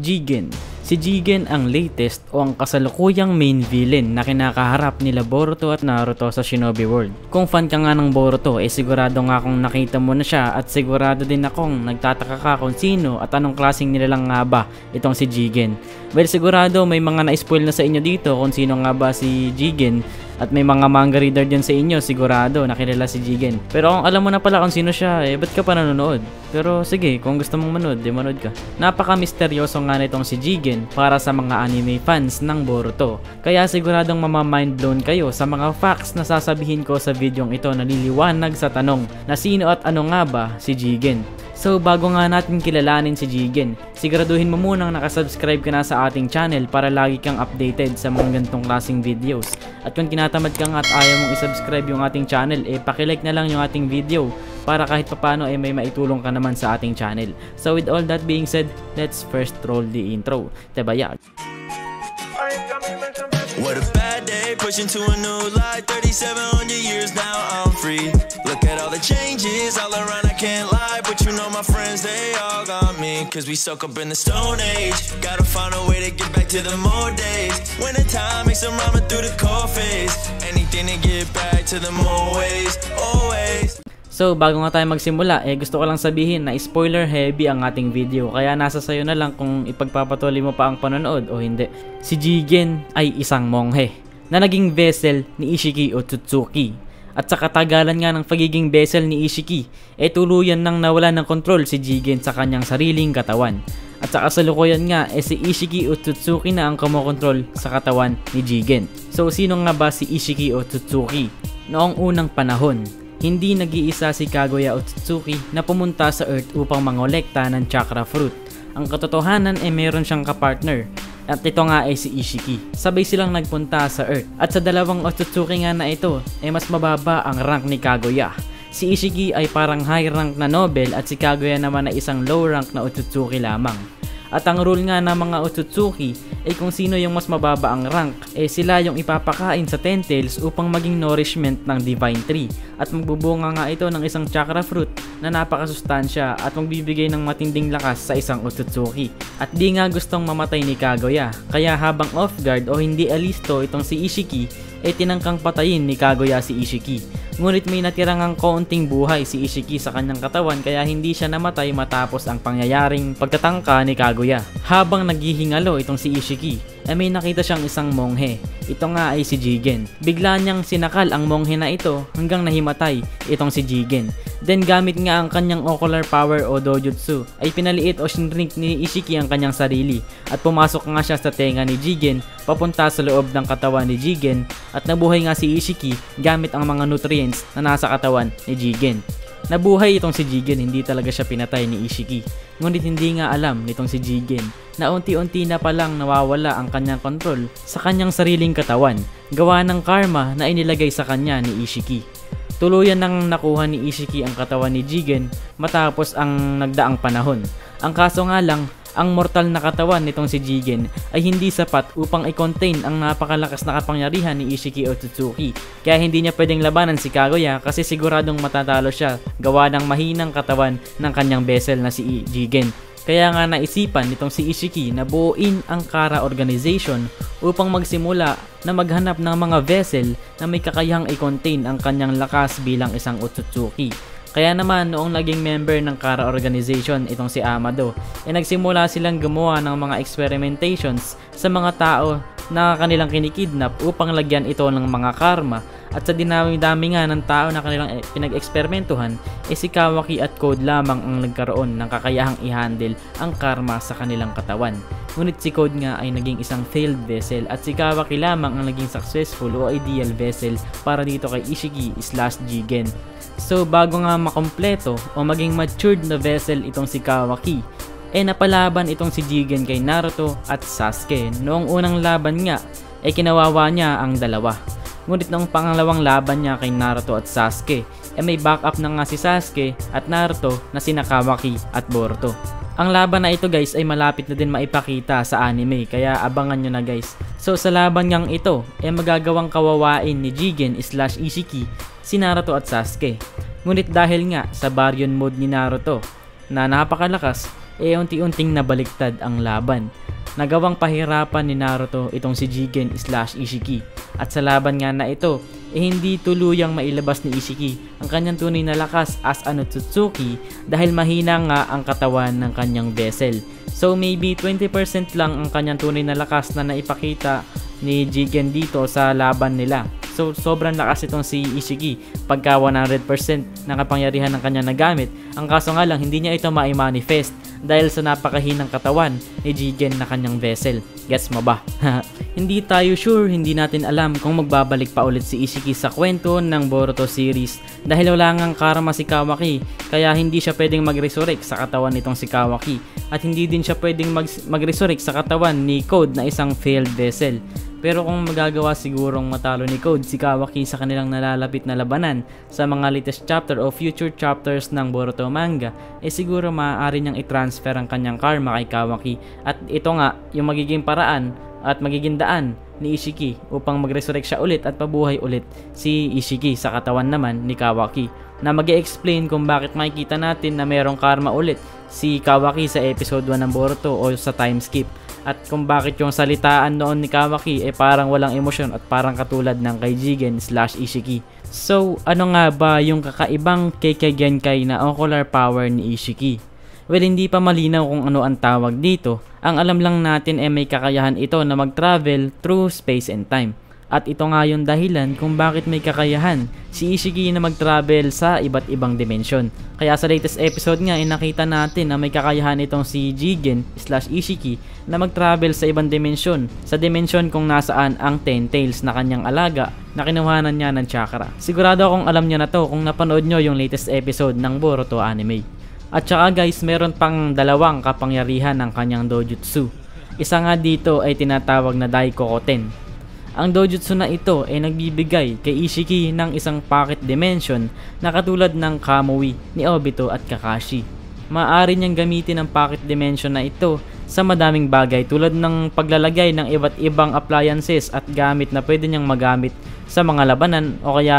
Jigen. Si Jigen ang latest o ang kasalukuyang main villain na kinakaharap nila Boruto at Naruto sa Shinobi World. Kung fan ka nga ng Boruto, eh sigurado nga kung nakita mo na siya at sigurado din akong nagtataka ka kung sino at anong klaseng nilalang nga ba itong si Jigen. Well, sigurado may mga na-spoil na sa inyo dito kung sino nga ba si Jigen at may mga manga reader dyan sa inyo, sigurado nakilala si Jigen. Pero kung alam mo na pala kung sino siya, eh ba't ka pa nanonood? Pero sige, kung gusto mong manood, di manood ka. Napaka-misteryoso nga nitong si Jigen para sa mga anime fans ng Boruto. Kaya siguradong mama-mind blown kayo sa mga facts na sasabihin ko sa videong ito na liliwanag sa tanong na sino at ano nga ba si Jigen. So bago nga natin kilalanin si Jigen, siguraduhin mo munang nakasubscribe ka na sa ating channel para lagi kang updated sa mga gantong klaseng videos. At kung kinatamad ka nga at ayaw mong isubscribe yung ating channel, eh pakilike na lang yung ating video para kahit papano eh may maitulong ka naman sa ating channel. So with all that being said, let's first roll the intro. Tebayag! What a bad day, pushing to a new life. 3700 years now, I'm free. Look at all the changes all around, Know, my friends, they all got me. Cause we soak up in the stone age. Gotta find a way to get back to the more days. When the time makes them ramen through the cold phase. Anything to get back to the more ways, always. So bago nga tayo magsimula, eh gusto ko lang sabihin na spoiler heavy ang ating video kaya nasa sayo na lang kung ipagpapatuloy mo pa ang panonood o hindi. Si Jigen ay isang monghe na naging vessel ni Ishiki Otsutsuki. At sa katagalan nga ng pagiging vessel ni Ishiki, eh tuluyan nang nawala ng kontrol si Jigen sa kanyang sariling katawan. At sa kasalukuyan nga, eh si Ishiki Otsutsuki na ang kumokontrol sa katawan ni Jigen. So sino nga ba si Ishiki Otsutsuki? Noong unang panahon, hindi nag-iisa si Kaguya Otsutsuki na pumunta sa Earth upang mangolekta ng chakra fruit. Ang katotohanan ay eh, meron siyang kapartner at ito nga ay si Ishiki. Sabay silang nagpunta sa Earth at sa dalawang Otsutsuki nga na ito ay eh, mas mababa ang rank ni Kaguya. Si Ishiki ay parang high rank na Nobel at si Kaguya naman ay isang low rank na Otsutsuki lamang. At ang rule nga ng mga Otsutsuki ay kung sino yung mas mababa ang rank, eh sila yung ipapakain sa Ten Tails upang maging nourishment ng Divine Tree. At magbubunga nga ito ng isang chakra fruit na napakasustansya at magbibigay ng matinding lakas sa isang Otsutsuki. At di nga gustong mamatay ni Kaguya, kaya habang off guard o hindi alisto itong si Ishiki, ay tinangkang patayin ni Kaguya si Ishiki. Ngunit may natirang ang kaunting buhay si Ishiki sa kanyang katawan kaya hindi siya namatay matapos ang pangyayaring pagtatangka ni Kaguya. Habang naghihingalo itong si Ishiki, ay may nakita siyang isang monghe. Ito nga ay si Jigen. Bigla niyang sinakal ang monghe na ito hanggang nahimatay itong si Jigen. Then gamit nga ang kanyang ocular power o dojutsu ay pinaliit o shinrink ni Ishiki ang kanyang sarili at pumasok nga siya sa tenga ni Jigen papunta sa loob ng katawan ni Jigen at nabuhay nga si Ishiki gamit ang mga nutrients na nasa katawan ni Jigen. Nabuhay itong si Jigen, hindi talaga siya pinatay ni Ishiki. Ngunit hindi nga alam nitong si Jigen na unti-unti na palang nawawala ang kanyang kontrol sa kanyang sariling katawan gawa ng karma na inilagay sa kanya ni Ishiki. Tuluyan nang nakuha ni Ishiki ang katawan ni Jigen matapos ang nagdaang panahon. Ang kaso nga lang, ang mortal na katawan nitong si Jigen ay hindi sapat upang i-contain ang napakalakas na kapangyarihan ni Ishiki Otsutsuki. Kaya hindi niya pwedeng labanan si Kaguya kasi siguradong matatalo siya gawa ng mahinang katawan ng kanyang vessel na si Jigen. Kaya nga naisipan nitong si Ishiki na buuin ang Kara Organization upang magsimula na maghanap ng mga vessel na may kakayahang i-contain ang kanyang lakas bilang isang Otsutsuki. Kaya naman noong naging member ng Kara Organization itong si Amado, ay eh nagsimula silang gumawa ng mga experimentations sa mga tao na kanilang kinikidnap upang lagyan ito ng mga karma at sa dinami-dami nga ng tao na kanilang eh, pinag-eksperimentuhan, eh si Kawaki at Code lamang ang nagkaroon ng kakayahang i-handle ang karma sa kanilang katawan. Ngunit si Code nga ay naging isang failed vessel at si Kawaki lamang ang naging successful o ideal vessel para dito kay Ishiki slash Jigen. So bago nga makompleto o maging matured na vessel itong si Kawaki, eh napalaban itong si Jigen kay Naruto at Sasuke. Noong unang laban nga, eh kinawawa niya ang dalawa. Ngunit noong pangalawang laban niya kay Naruto at Sasuke, eh may backup na nga si Sasuke at Naruto na sina Kawaki at Boruto. Ang laban na ito guys ay malapit na din maipakita sa anime kaya abangan nyo na guys. So sa laban niyang ito, eh magagawang kawawain ni Jigen slash Ishiki si Naruto at Sasuke. Ngunit dahil nga sa Baryon mode ni Naruto na napakalakas, eh unti-unting nabaliktad ang laban. Nagawang pahirapan ni Naruto itong si Jigen slash Ishiki. At sa laban nga na ito, eh hindi tuluyang mailabas ni Ishiki ang kanyang tunay na lakas as Anotsutsuki dahil mahina nga ang katawan ng kanyang vessel. So maybe 20% lang ang kanyang tunay na lakas na naipakita ni Jigen dito sa laban nila. So sobrang lakas itong si Ishiki pagka 100% ng kapangyarihan ng kanya nagamit. Ang kaso nga lang hindi niya ito ma-manifest dahil sa napakahinang katawan ni Jigen na kanyang vessel. Gets mo ba? hindi tayo sure, hindi natin alam kung magbabalik pa ulit si Ishiki sa kwento ng Boruto series dahil wala ngang karma si Kawaki kaya hindi siya pwedeng mag-resurrect sa katawan nitong si Kawaki at hindi din siya pwedeng mag- mag-resurrect sa katawan ni Code na isang failed vessel. Pero kung magagawa sigurong matalo ni Code si Kawaki sa kanilang nalalapit na labanan sa mga latest chapter o future chapters ng Boruto manga, eh siguro maaari niyang i-transfer ang kanyang karma kay Kawaki at ito nga yung magiging paraan at magiging daan ni Ishiki upang mag-resurrect siya ulit at pabuhay ulit si Ishiki sa katawan naman ni Kawaki na mag explain kung bakit makikita natin na merong karma ulit si Kawaki sa episode 1 ng Boruto o sa time skip at kung bakit yung salitaan noon ni Kawaki eh parang walang emosyon at parang katulad ng kay Jigen slash Ishiki. So, ano nga ba yung kakaibang Kekkei Genkai na ocular power ni Ishiki? Well, hindi pa malinaw kung ano ang tawag dito. Ang alam lang natin ay may kakayahan ito na mag-travel through space and time. At ito nga yung dahilan kung bakit may kakayahan si Ishiki na mag-travel sa iba't ibang dimensyon. Kaya sa latest episode nga, ay nakita natin na may kakayahan itong si Jigen slash Ishiki na mag-travel sa ibang dimensyon. Sa dimensyon kung nasaan ang Ten Tails na kanyang alaga na kinuhanan niya ng chakra. Sigurado akong alam niya na to kung napanood nyo yung latest episode ng Boruto anime. At saka guys, meron pang dalawang kapangyarihan ng kanyang dojutsu. Isa nga dito ay tinatawag na Daikokoten ang dojutsu na ito ay nagbibigay kay Ishiki ng isang pocket dimension na katulad ng Kamui ni Obito at Kakashi. Maaari niyang gamitin ang pocket dimension na ito sa madaming bagay tulad ng paglalagay ng iba't ibang appliances at gamit na pwede niyang magamit sa mga labanan o kaya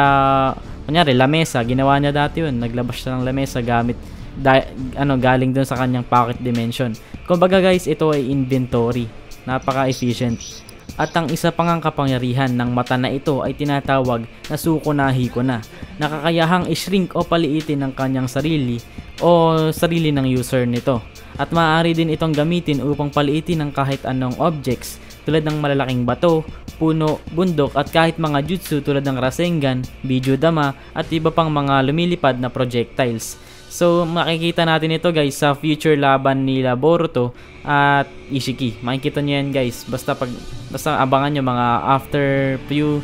kunyari lamesa, ginawa niya dati yun, naglabas siya ng lamesa gamit da, ano galing dun sa kanyang pocket dimension. Kumbaga guys, ito ay inventory. Napaka-efficient. At ang isa pang kapangyarihan ng mata na ito ay tinatawag na suko na hiko na. Nakakayahang i-shrink o paliitin ng kanyang sarili o sarili ng user nito. At maaari din itong gamitin upang paliitin ng kahit anong objects tulad ng malalaking bato, puno, bundok at kahit mga jutsu tulad ng Rasengan, Bijudama at iba pang mga lumilipad na projectiles. So makikita natin ito guys sa future laban nila Boruto at Ishiki. Makikita niyo yan guys. Basta pag basta abangan niyo mga after few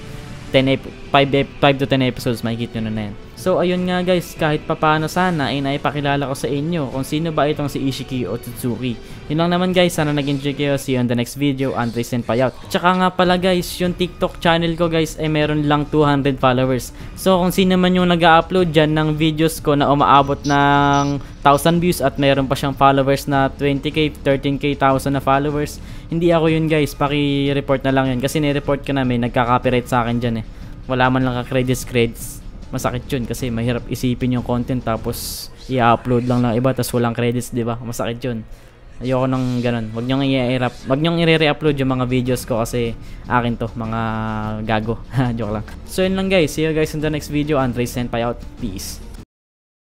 10 5, 5 to 10 episodes makikita nyo na, yan. So ayun nga guys, kahit papaano sana ay naipakilala ko sa inyo kung sino ba itong si Ishiki o Tsutsuki. Yun lang naman guys, sana nag-enjoy kayo. See you on the next video, Andre Senpayout. Tsaka nga pala guys, yung TikTok channel ko guys ay meron lang 200 followers. So kung sino man yung nag-upload dyan ng videos ko na umaabot ng 1,000 views at meron pa siyang followers na 20k, 13k, 1,000 na followers, hindi ako yun guys, paki-report na lang yun. Kasi ni-report ko na may nagka-copyright sa akin dyan eh. Wala man lang ka-credits credits masakit yun kasi mahirap isipin yung content tapos i-upload lang ng iba tapos walang credits, 'di ba? Masakit yun. Ayoko nang ganun. Wag niyo i-re-upload. Wag niyo i-re-upload yung mga videos ko kasi akin to, mga gago. Joke lang. So yun lang guys. See you guys in the next video. Andre Senpai out. Peace.